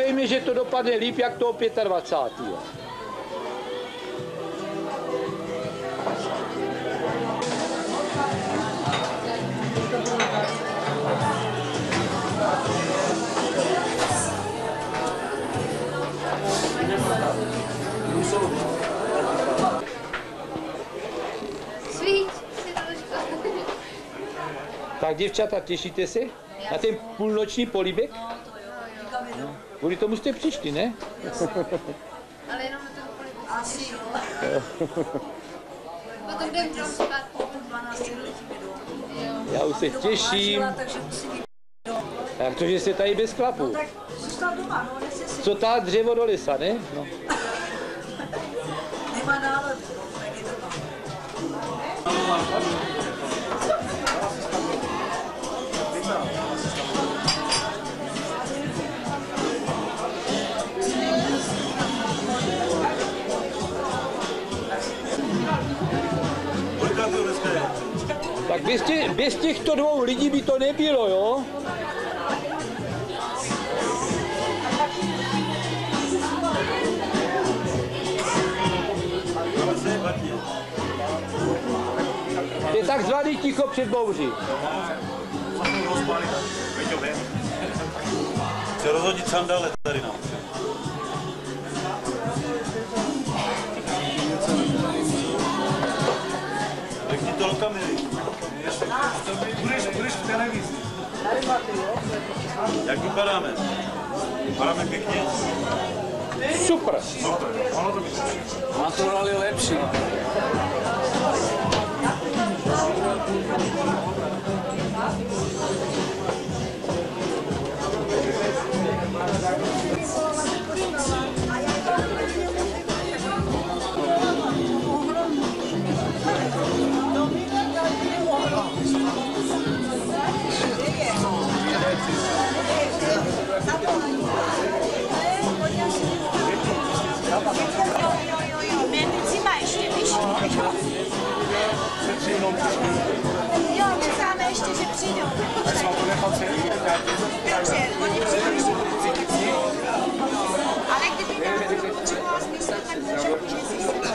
doufejme, že to dopadne líp, jak toho 25. Svíť si trošku. Tak děvčata, těšíte se na ten půlnoční políbek? No, Kvůli tomu jste přišli, ne? Ale jenom na ten polibu. Asi jo. Potom jdem tam spát. 12 letí Jo. Já už se těším. Jak to, že jste tady bez? Tak zůstal doma, no, si. Co tá dřevo do lesa, ne? No. Nemá náladu, no, tak je doma. Bez, tě, bez těchto dvou lidí by to nebylo, jo? To je takzvaný ticho před bouří. Chce rozhodit sandále tady nám. Řekni to do kamery. Budeš, budeš v televizi. Jak vypadáme? Vypadáme pěkně? Super. Natural je lepší. Medicima Jo, čekáme ještě, že přijdou. Takže, oni přijdou. Ale kdyby náhodou potřebovala z místa, tak může že si se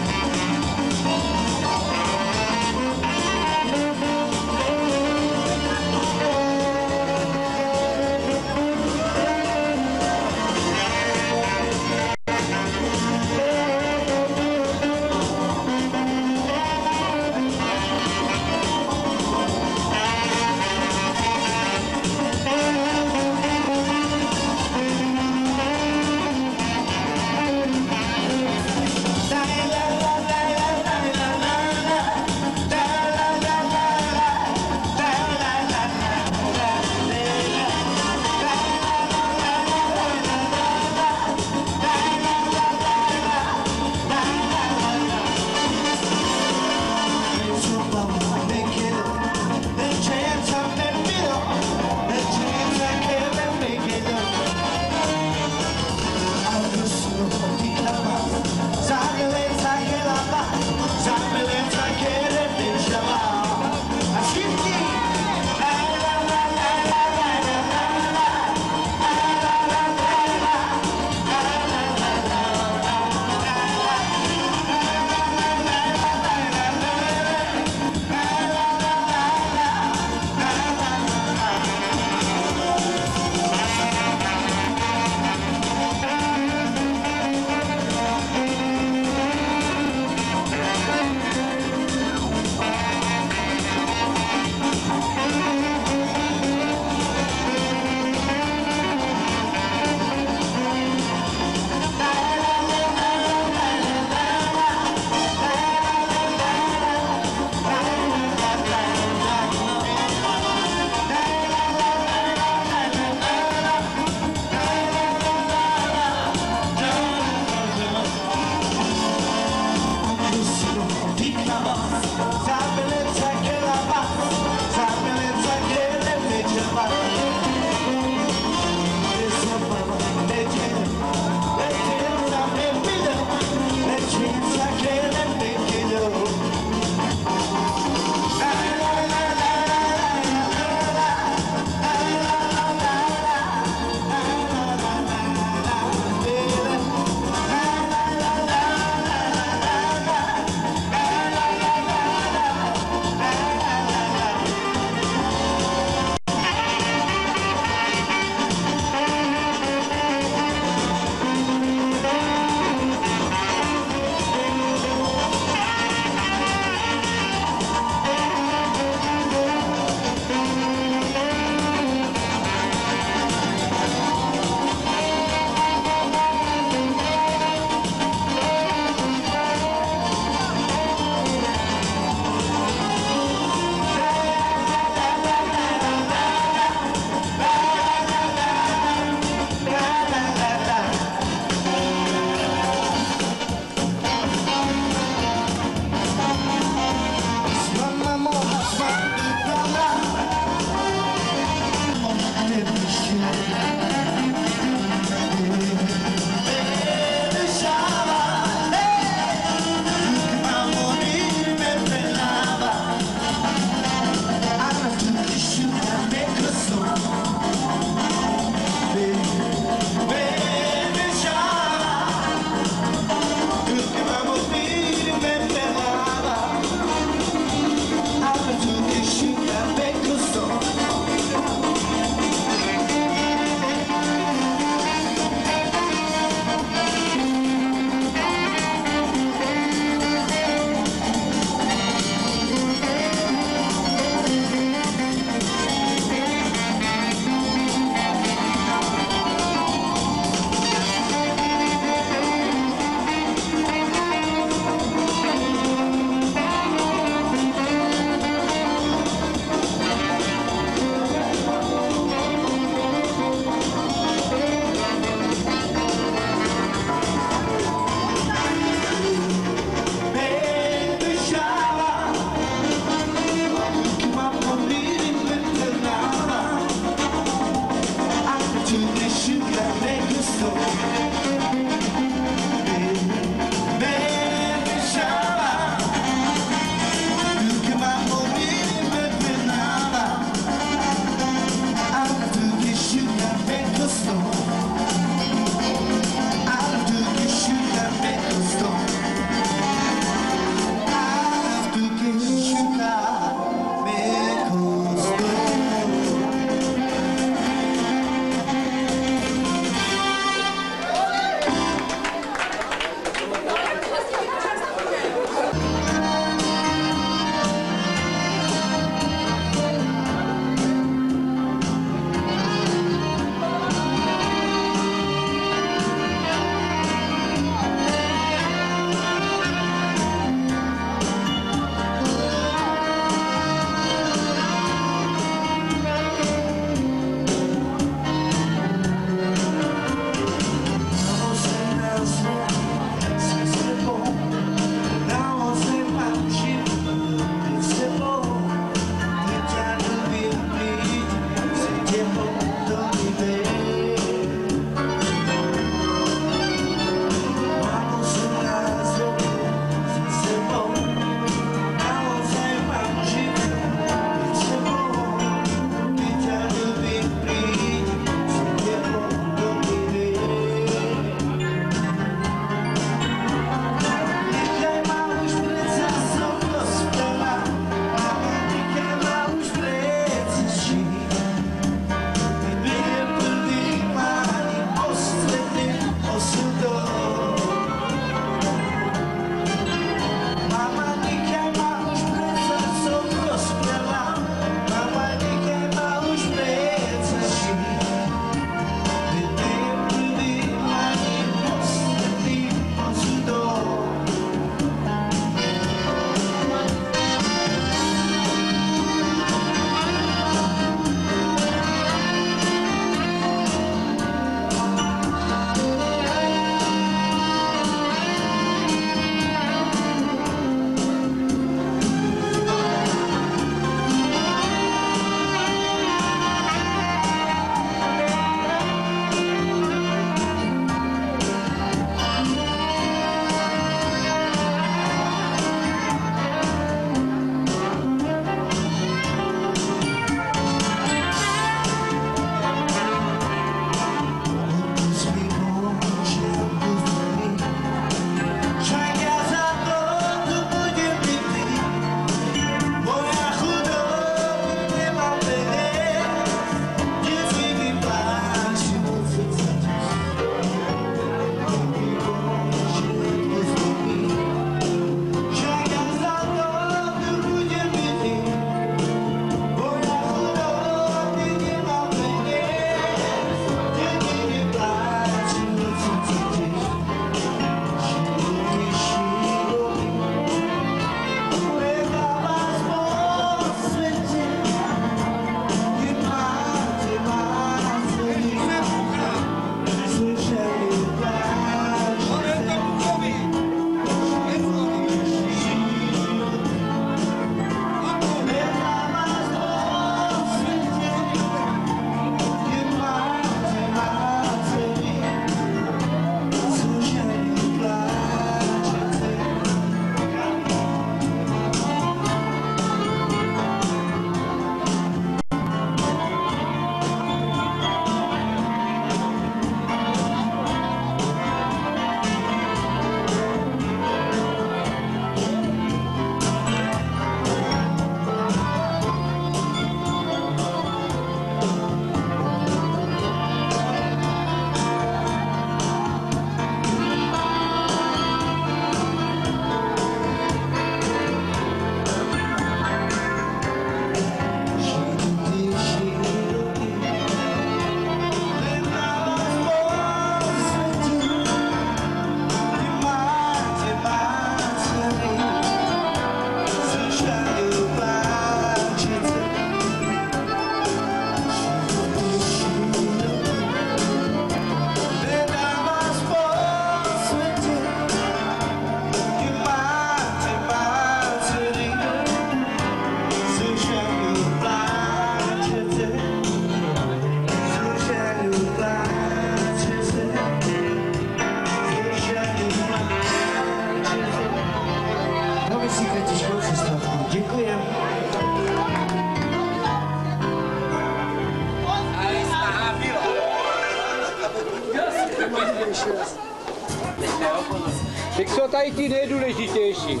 nejdůležitější.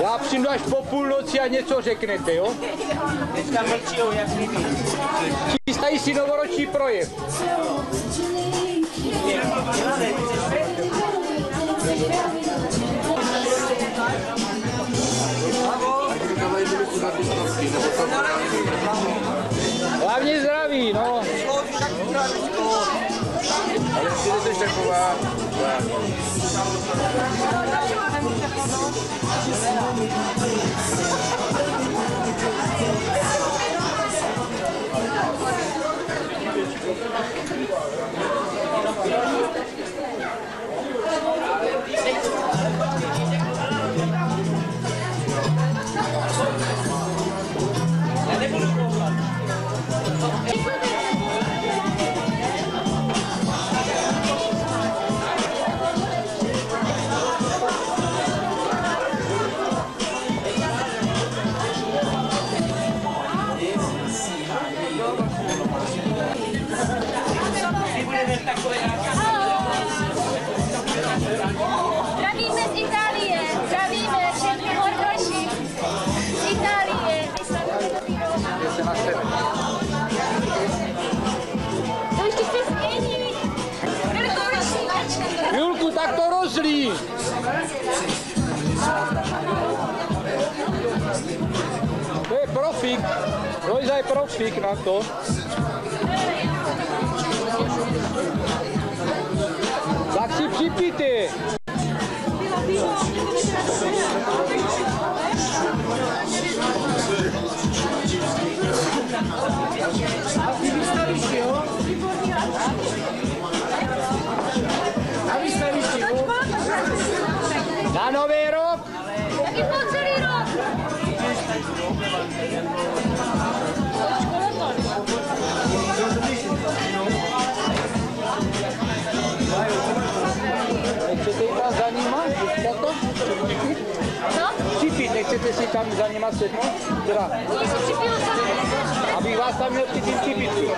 Já přijdu až po půlnoci a něco řeknete, jo? Dneska mlčijou, jak líbí. Chystají si novoroční projev. Hlavně Ale ty jsi taková... Zdravíme Lojza je profík na to. Tak si připijte. Tam za nima sednout? Teda, abych vás tam měl připít připítku.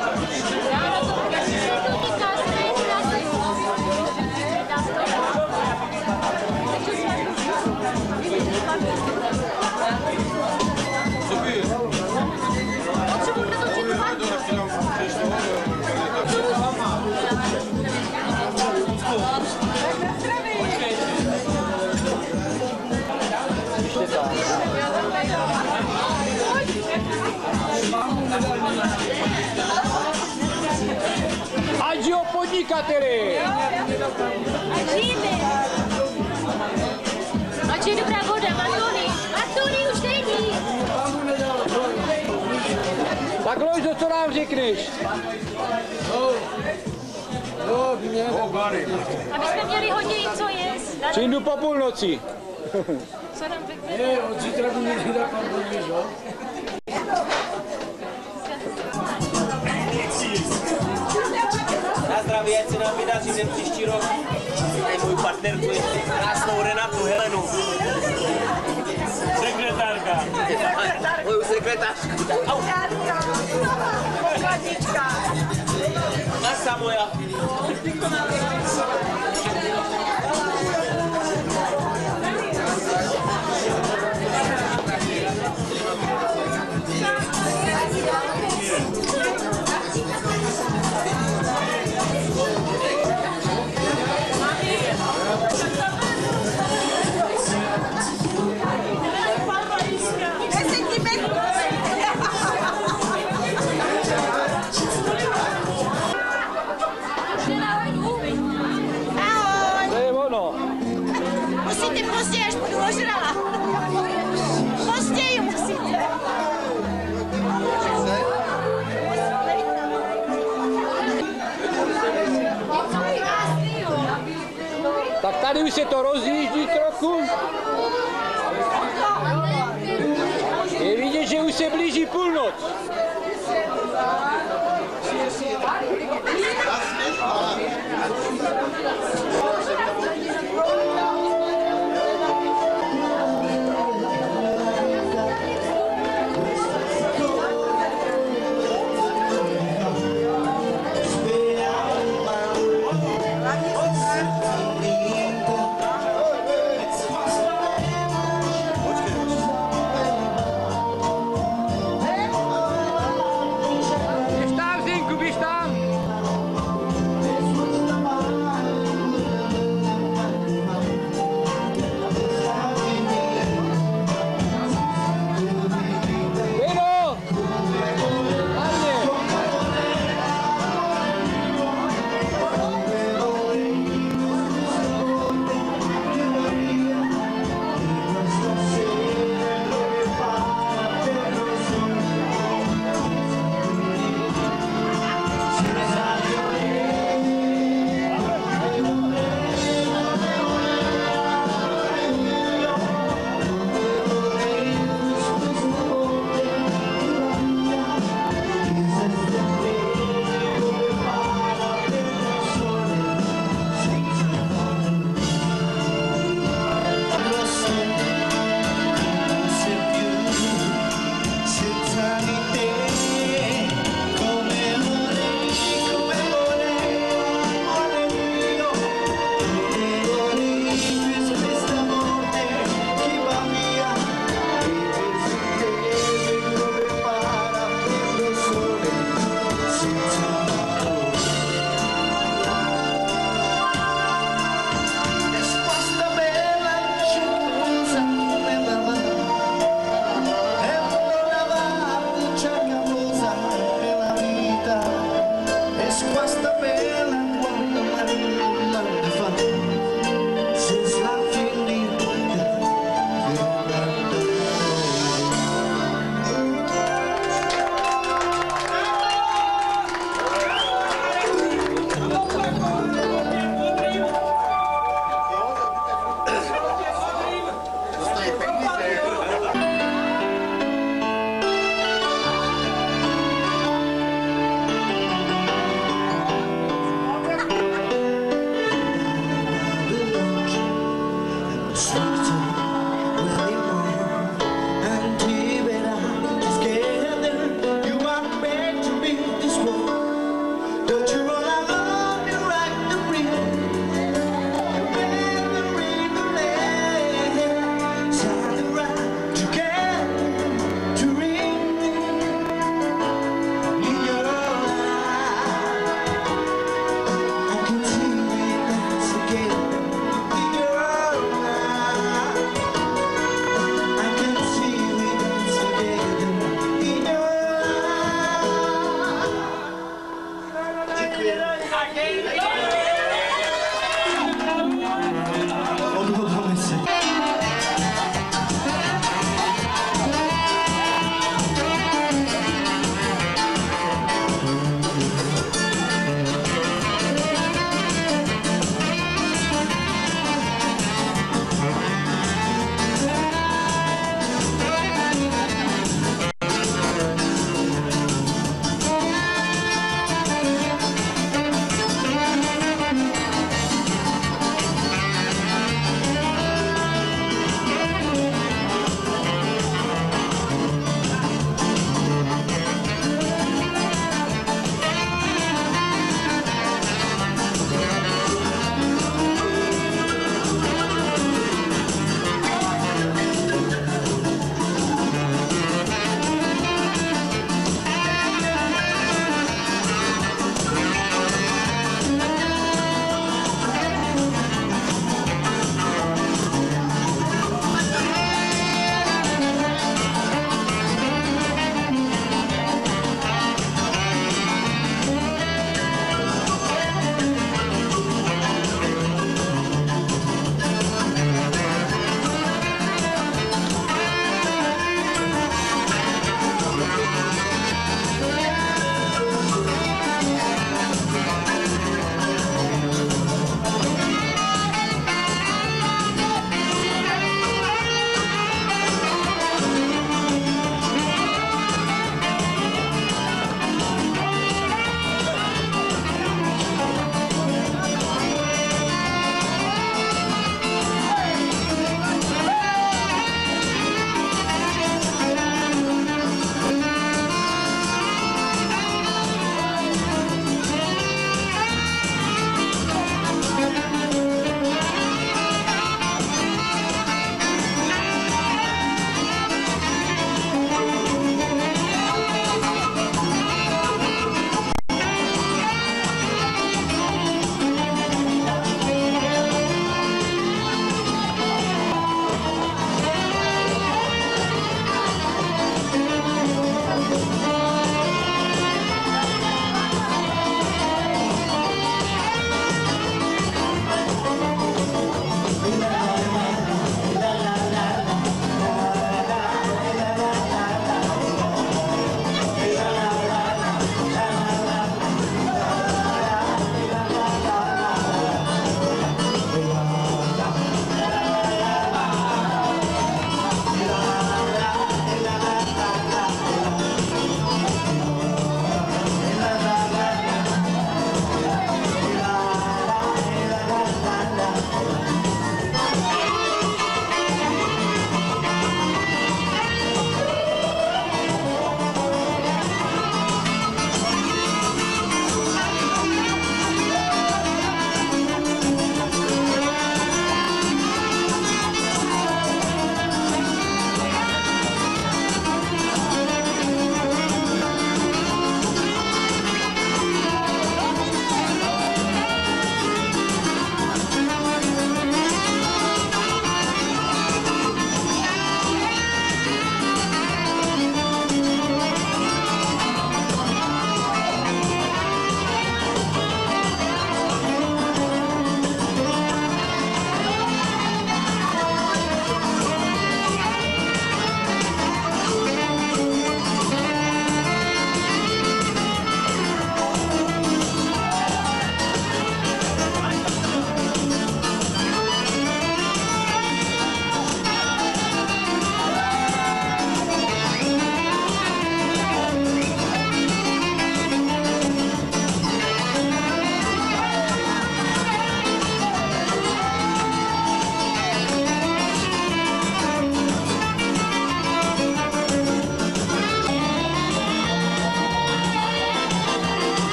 Podnikateli! A žijeme. Ať je dobrá voda, Matony. Matony už není. Tak Lojzo, co nám řekneš? Aby jsme měli hodně co jíst. Přijdu po půlnoci. Co nám řekne? Od zítra by měli dát pan Boží, jo? Zdraví, ať se nám vydaří ten příští rok. Tady můj partnerku ještě krásnou Renatu Helenu. Sekretárka. Moju sekretářku. Au. Masa moja. Se to rozjíždí trochu. Je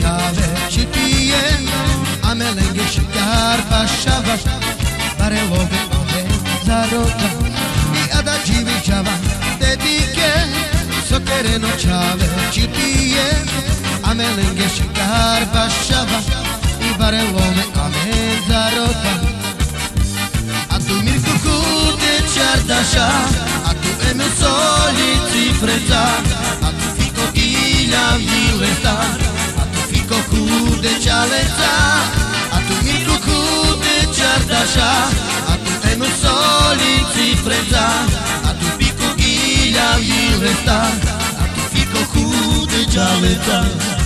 çare şitiye amelenge şikar paşa var bare lobe lobe zarota i ada civi çava dedi ke sotereno çare şitiye amelenge şikar paşa var i bare lobe ame zarota a tu mirku kute çardaşa a tu eme soli cifreza a tu fico ilam yilestar cialezza A tu mi cu cu de ciardasha A tu e meu soli si frezza A tu fico ilha vilesta A tu fico cu de cialezza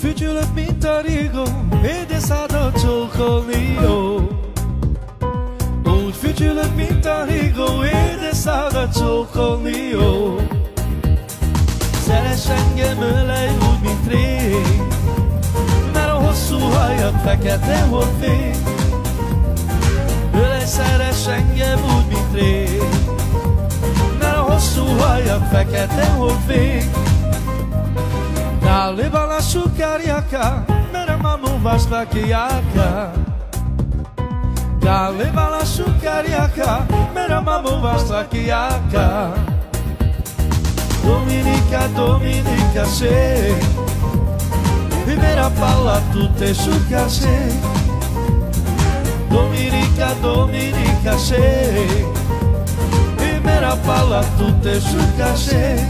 Fütyülök, mint a rigó Édeszádot csókolni jó Úgy fütyülök, mint a rigó Édeszádot csókolni jó Szeres engem, ölej úgy, mint rég Mert a hosszú hajad fekete volt fény Ölej, szeres engem úgy, mint rég Mert a hosszú hajad fekete volt fény Na lebala sukariaka, meramamu vastakiaka. Na lebala sukariaka, meramamu vastakiaka. Dominica, Dominica, sei. Primeira pala tu te sucase. Dominica, Dominica, sei. Primeira pala tu te sucase.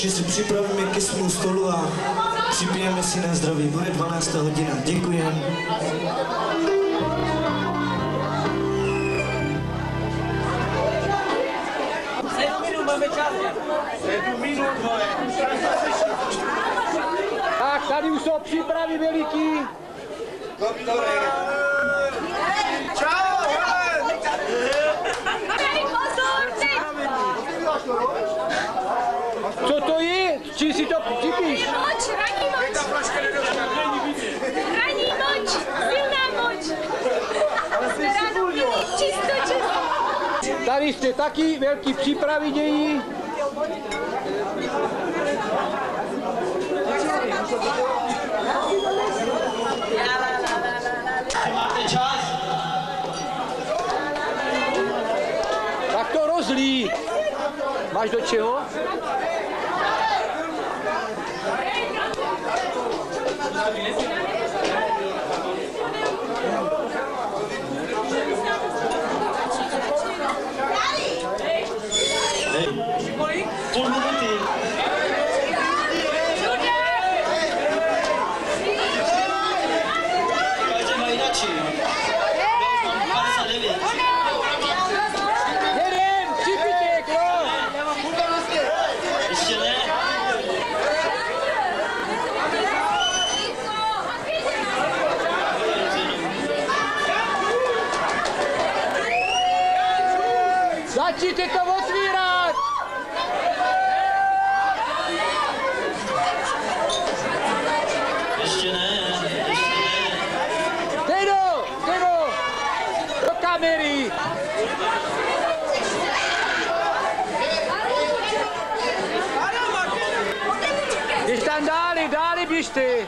Takže si připravíme ke svému stolu a připijeme si na zdraví. Bude 12. hodina. Děkujem. Tak, tady už jsou přípravy veliký. Čau, Co to je? Si to připíš. Moč, ranní moč. Ranní moč, silná moč. Ráno měli čisto, čisto. Tady jste taky velký přípravy dějí. Máte čas? Tak to rozlí. Máš do čeho? Obrigado. Začněte to otvírat. Ještě ne. Ještě ne. Tejdo, Tejdo, do kamery. Běž tam dáli, dáli běžte.